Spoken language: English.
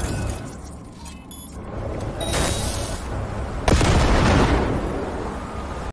here.